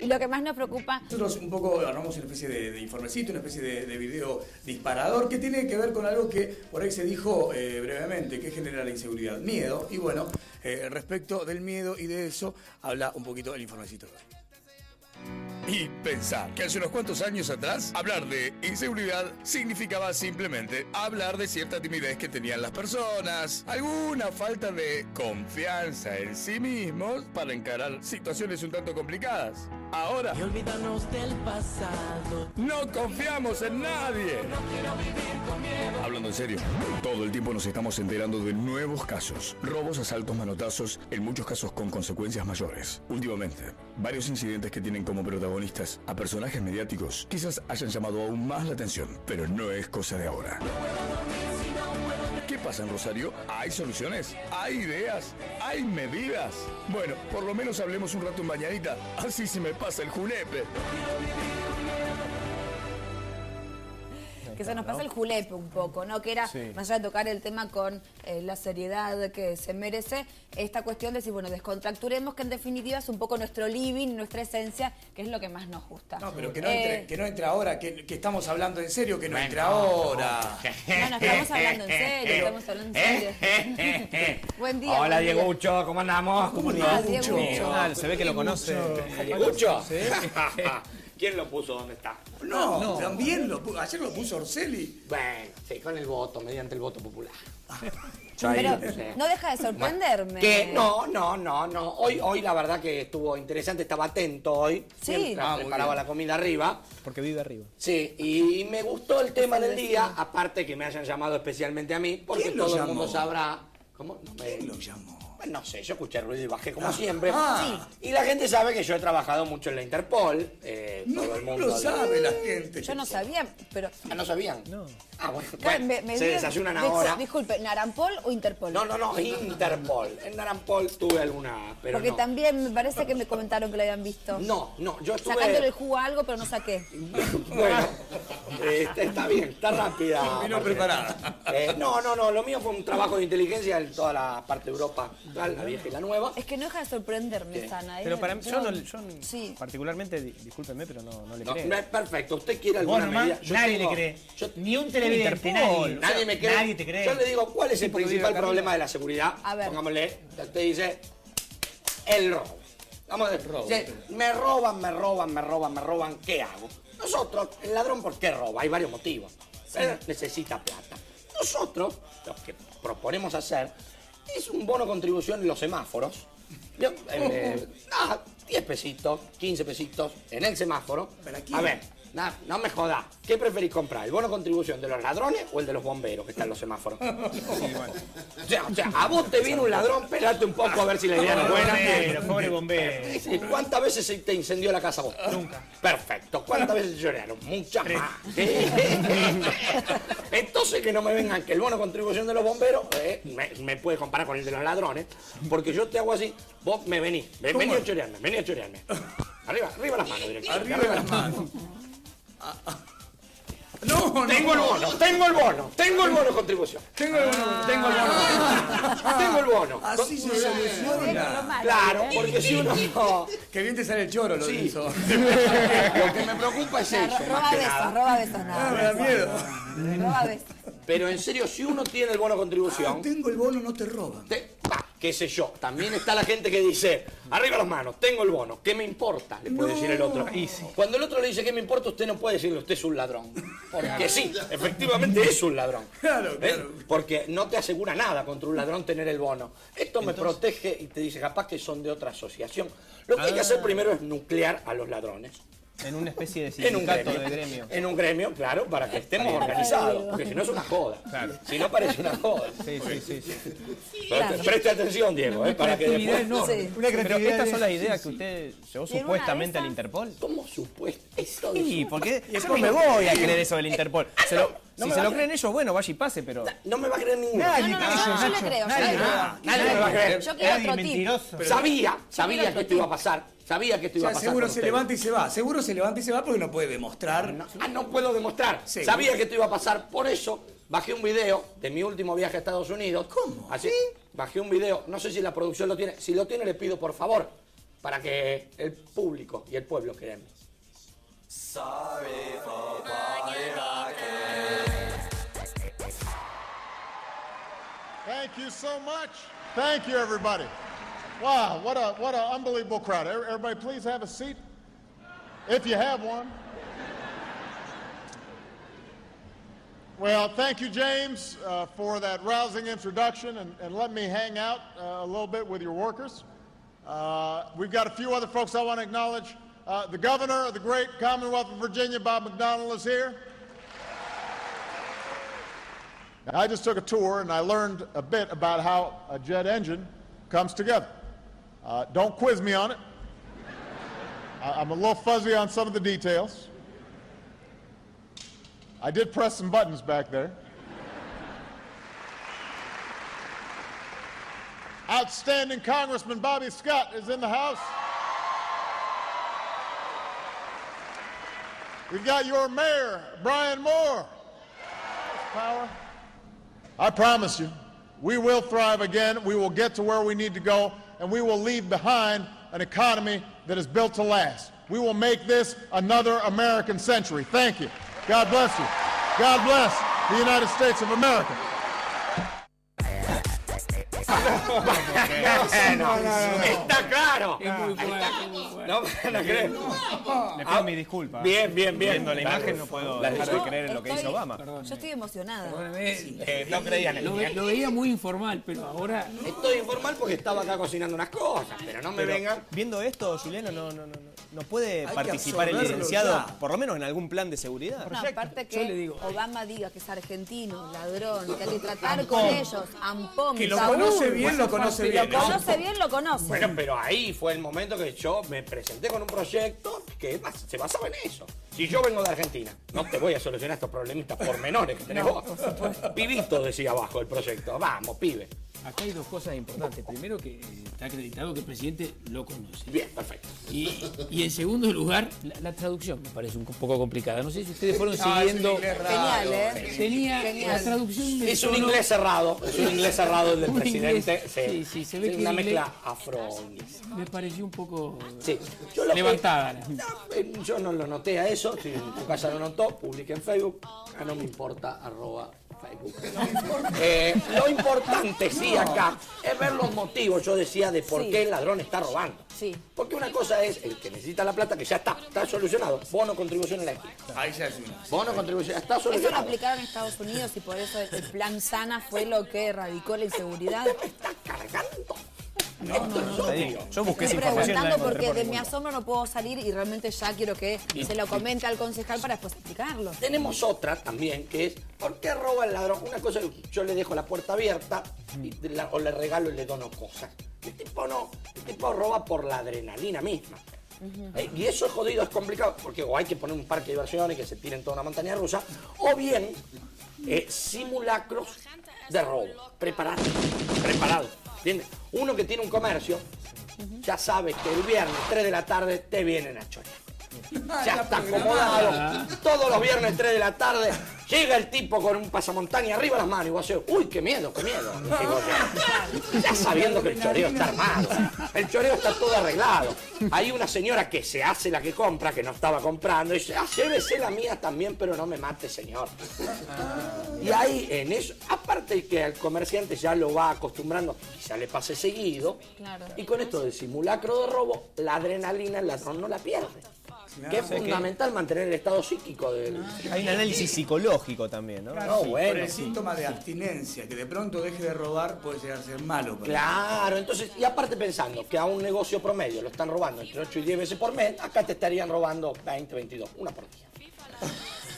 Y lo que más nos preocupa... Nosotros un poco armamos una especie de, informecito, una especie de, video disparador que tiene que ver con algo que por ahí se dijo eh, brevemente, que genera la inseguridad, miedo. Y bueno, eh, respecto del miedo y de eso, habla un poquito el informecito y pensar que hace unos cuantos años atrás, hablar de inseguridad significaba simplemente hablar de cierta timidez que tenían las personas, alguna falta de confianza en sí mismos para encarar situaciones un tanto complicadas. Ahora, y olvidarnos del pasado. No confiamos en nadie. No quiero vivir con miedo. Hablando en serio, todo el tiempo nos estamos enterando de nuevos casos. Robos, asaltos, manotazos, en muchos casos con consecuencias mayores. Últimamente, varios incidentes que tienen como protagonistas a personajes mediáticos quizás hayan llamado aún más la atención, pero no es cosa de ahora. ¿Qué pasa en Rosario? ¿Hay soluciones? ¿Hay ideas? ¿Hay medidas? Bueno, por lo menos hablemos un rato en bañadita, así se me pasa el julepe. Que se nos pasa el julepe un poco, ¿no? Que era, más allá de tocar el tema con eh, la seriedad que se merece, esta cuestión de decir, bueno, descontracturemos, que en definitiva es un poco nuestro living, nuestra esencia, que es lo que más nos gusta. No, pero que no, entre, eh, que no entre ahora, que, estamos hablando en serio, que no entre ahora. No, no, estamos hablando en serio, estamos hablando en serio. Buen día. Hola, Diegucho, ¿cómo andamos? ¿Cómo andamos? Diego Se ve que lo conoce. ¿Diegucho? ¿Sí? ¿Quién lo puso donde está? No, también lo puso. Ayer lo puso Orselli. Bueno, sí, con el voto, mediante el voto popular. Pero no deja de sorprenderme. Que no, no, no, no. Hoy, hoy la verdad que estuvo interesante, estaba atento hoy. Sí. Ah, preparaba la comida arriba. Porque vive arriba. Sí, y me gustó el tema del día, aparte que me hayan llamado especialmente a mí, porque todo el mundo sabrá. ¿Cómo? ¿Quién lo llamó? No sé, yo escuché ruido y bajé como ah. siempre. Ah. Y la gente sabe que yo he trabajado mucho en la Interpol. Eh, todo el mundo lo sabe la gente. Yo no sabía, pero... Ah, ¿no sabían? No. Ah, bueno, se desayunan ahora. Disculpe, ¿Narampol o Interpol? No, no, no, Interpol. En Narampol tuve alguna, pero Porque también me parece que me comentaron que lo habían visto. No, no, yo estuve... Sacándole el jugo a algo, pero no saqué. bueno, este, está bien, está rápida. Vino preparada. Eh, no, no, no, lo mío fue un trabajo de inteligencia en toda la parte de Europa la vieja y la nueva. Es que no deja de sorprenderme, Sana. Pero para mí, yo, no, yo particularmente, discúlpeme, pero no, no le creo. No, es perfecto. ¿Usted quiere alguna medida? nadie le cree. Ni un televidente, nadie. Nadie me cree. Nadie te cree. Yo le digo, ¿cuál es el principal problema de la seguridad? A ver. Pongámosle, usted dice, el robo. Vamos a ver, me roban, me roban, me roban, me roban, ¿qué hago? Nosotros, el ladrón, ¿por qué roba? Hay varios motivos. necesita plata. Nosotros, lo que proponemos hacer es un bono contribución en los semáforos. Yo, eh, 10 pesitos, 15 pesitos en el semáforo. A ver, no me jodas. ¿Qué preferís comprar? ¿El bono contribución de los ladrones o el de los bomberos que están en los semáforos? o, sea, o, sea, a vos te vino un ladrón, espérate un poco a ver si la idea no es buena. Bombero, pobre bombero. ¿Cuántas veces se te incendió la casa vos? Nunca. Perfecto. ¿Cuántas veces lloraron? Muchas más. Entonces que no me vengan que el bono contribución de los bomberos eh, me, puede comparar con el de los ladrones, porque yo te hago así, vos me venís, vení a chorearme, vení a chorearme. Arriba, arriba las manos directamente. Arriba, las manos. No, tengo el bono, tengo el bono, tengo el bono contribución. Tengo el bono, tengo el bono. tengo el bono. Así se soluciona. Claro, porque si uno no. Que bien te sale el choro, lo sí. hizo. lo que me preocupa es eso. Roba besos, roba besos, nada. Ah, me da miedo. Roba besos. Pero en serio, si uno tiene el bono contribución. Ah, tengo el bono, no te roban. Qué sé yo. También está la gente que dice, arriba las manos, tengo el bono, ¿qué me importa? Le puede decir el otro. Cuando el otro le dice, ¿qué me importa? Usted no puede decirle, usted es un ladrón. Porque sí, efectivamente es un ladrón. Claro, claro. Porque no te asegura nada contra un ladrón tener el bono. Esto me protege y te dice, capaz que son de otra asociación. Lo que hay que hacer ah. primero es nuclear a los ladrones. En una especie de sindicato de gremio. En un gremio, claro, para que estemos organizados. Porque si no es una joda. Si no parece una joda. Sí, sí, sí. sí. Preste atención, Diego, ¿eh? para que después... No, Pero estas son las ideas que usted llevó supuestamente al Interpol. ¿Cómo supuesto? Sí, porque yo me voy a creer eso del Interpol. Se lo, si se lo creen ellos, bueno, vaya y pase, pero... No me va a creer ninguno. Nadie, no, no, no, yo le creo. Nadie, nadie me va a creer. Yo quiero otro tipo. Sabía, sabía que esto iba a pasar Sabía que esto iba a pasar. Seguro se levanta y se va. Seguro se levanta y se va porque no puede demostrar. ah, no puedo demostrar. Sabía que esto iba a pasar. Por eso bajé un video de mi último viaje a Estados Unidos. ¿Cómo? Así. Bajé un video. No sé si la producción lo tiene. Si lo tiene, le pido por favor para que el público y el pueblo queden. Thank you so much. Thank you, everybody. Wow, what a what an unbelievable crowd. Everybody, please have a seat, if you have one. Well, thank you, James, uh, for that rousing introduction, and, and let me hang out uh, a little bit with your workers. Uh, we've got a few other folks I want to acknowledge. Uh, the governor of the great Commonwealth of Virginia, Bob McDonnell, is here. I just took a tour and I learned a bit about how a jet engine comes together. Uh, don't quiz me on it. I'm a little fuzzy on some of the details. I did press some buttons back there. Outstanding Congressman Bobby Scott is in the house. We've got your mayor, Brian Moore. Power. I promise you, we will thrive again. We will get to where we need to go, and we will leave behind an economy that is built to last. We will make this another American century. Thank you. God bless you. God bless the United States of America. Está claro. Es muy. No, no creo. Le pido mi disculpa. Bien, bien, bien. Viendo la imagen no puedo La dejar de creer en lo que hizo Obama. Yo estoy emocionada. Perdóneme, Eh, no creían en lo, ve- lo veía muy informal, pero ahora Estoy informal porque estaba acá cocinando unas cosas, pero no me vengan. Viendo esto, Juliano, no, no, no, no- no puede participar el licenciado, ya. por lo menos en algún plan de seguridad. No, aparte le que digo. Obama diga que es argentino, ladrón, que hay que tratar con ellos, ampón, Que lo tabú. conoce bien, lo conoce Lo bien. conoce bien, lo conoce. Bueno, pero ahí fue el momento que yo me presenté con un proyecto que se basaba en eso. Si yo vengo de Argentina, no te voy a solucionar estos problemitas pormenores que tenés vos. Pibito decía abajo el proyecto. Vamos, pibe. Acá hay dos cosas importantes. Primero, que eh, está acreditado que el presidente lo conoce. Bien, perfecto. Y, y en segundo lugar, la, la traducción me parece un poco complicada. No sé si ustedes fueron Ah, siguiendo. Genial, ¿eh? Tenía Genial. la traducción del Es un tono- inglés cerrado, es un inglés cerrado el del presidente. sí, sí, se ve Es que una mezcla inglés- afro-inglés. Me pareció un poco Sí. Yo lo que- levantada. Eh, Yo no lo noté a eso, si en tu casa lo notó, publiqué en Facebook, ah, no me importa, arroba Facebook. Eh, lo importante sí acá es ver los motivos, yo decía, de por Sí. qué el ladrón está robando. Sí. Porque una cosa es el que necesita la plata, que ya está, está solucionado. Bono contribución eléctrica. Ahí ya es una. Bono contribución, está Eso lo solucionado. aplicaron en Estados Unidos y por eso el plan Sana fue lo que erradicó la inseguridad. me está cargando. Te digo, Yo busqué esa Estoy información y la preguntando porque por de mi asombro no puedo salir y realmente ya quiero que se lo comente al concejal para después explicarlo. Tenemos otra también, que es, ¿por qué roba el ladrón? Una cosa yo le dejo la puerta abierta y la- o le regalo y le dono cosas. El tipo no, el tipo roba por la adrenalina misma. Eh, Y eso es jodido, es complicado, porque o hay que poner un parque de diversiones que se tiren toda una montaña rusa, o bien eh, simulacros de robo, preparados, preparados. ¿Entiendes? Uno que tiene un comercio ya sabe que el viernes 3 de la tarde te vienen a chorear. Ya está acomodado. Todos los viernes 3 de la tarde llega el tipo con un pasamontaña arriba las manos y vos haces, uy, qué miedo, qué miedo. Digo ya sabiendo que el choreo está armado. El choreo está todo arreglado. Hay una señora que se hace la que compra, que no estaba comprando, y dice, ah, llévese la mía también, pero no me mate, señor. Y ahí en eso, aparte que al comerciante ya lo va acostumbrando, quizá le pase seguido, Claro. y con esto del simulacro de robo, la adrenalina el ladrón no la pierde. Que es fundamental mantener el estado psíquico del... Hay un análisis psicológico también, ¿no? No, Por bueno. el síntoma de abstinencia, que de pronto deje de robar puede llegar a ser malo. para Claro, entonces, y aparte pensando que a un negocio promedio lo están robando entre 8 y 10 veces por mes, acá te estarían robando 20, 22, una por día.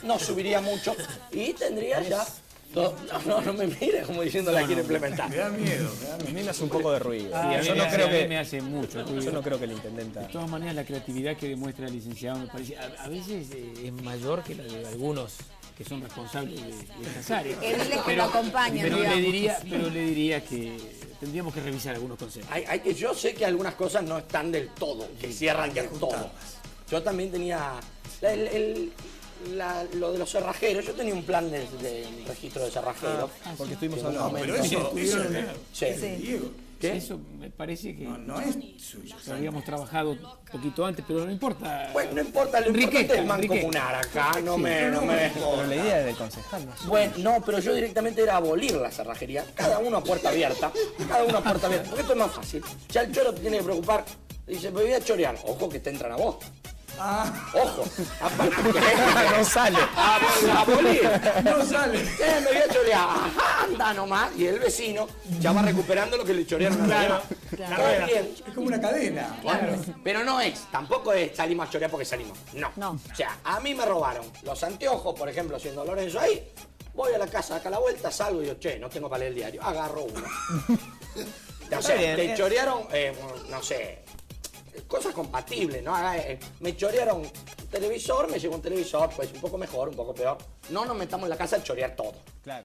No subiría mucho y tendría ya... No, no, no, no me mires como diciendo la quiere implementar. Me da miedo, me da A mí me hace un poco de ruido. Sí, a mí yo me no hace- creo que me hace mucho ruido. yo no creo que el intendente. De todas maneras, la creatividad que demuestra el licenciado me parece a, a veces eh, es mayor que la de algunos que son responsables de, de estas áreas. Que que lo acompañen, pero le diría, pero le diría que tendríamos que revisar algunos conceptos. Hay, hay que, yo sé que algunas cosas no están del todo, que cierran del todo. Yo también tenía el- el- la- lo de los cerrajeros, yo tenía un plan de, de registro de cerrajeros. Porque estuvimos No, hablando. pero eso, eso es de- Sí. es de Diego. ¿Qué? Eso me parece que No, no es suyo. lo habíamos trabajado un poquito antes, pero no importa. Bueno, no importa, lo Enriquezca, importante es mancomunar acá, no me... No me... Pero la idea es del concejal, ¿no? Bueno, no, pero yo directamente era abolir la cerrajería. Cada uno a puerta abierta. Cada uno a puerta abierta. Porque esto es más fácil. Ya el choro te tiene que preocupar. Dice, me voy a chorear. Ojo que te entran a vos. Ojo. No sale. A, a abolir. No sale. Eh, me voy a chorear. Ajá, anda nomás. Y el vecino ya va recuperando lo que le chorearon a la Todo bien. Es como una cadena. Claro, pero no es, tampoco es salimos a chorear porque salimos. No. No. O sea, a mí me robaron los anteojos, por ejemplo, siendo Lorenzo ahí. Voy a la casa, acá a la vuelta, salgo y digo, che, no tengo para leer el diario. Agarro uno. o sea, bien, te chorearon, eh, no sé, cosas compatibles, ¿no? Eh, Me chorearon un televisor, me llegó un televisor, pues un poco mejor, un poco peor. No nos metamos en la casa a chorear todo. Claro.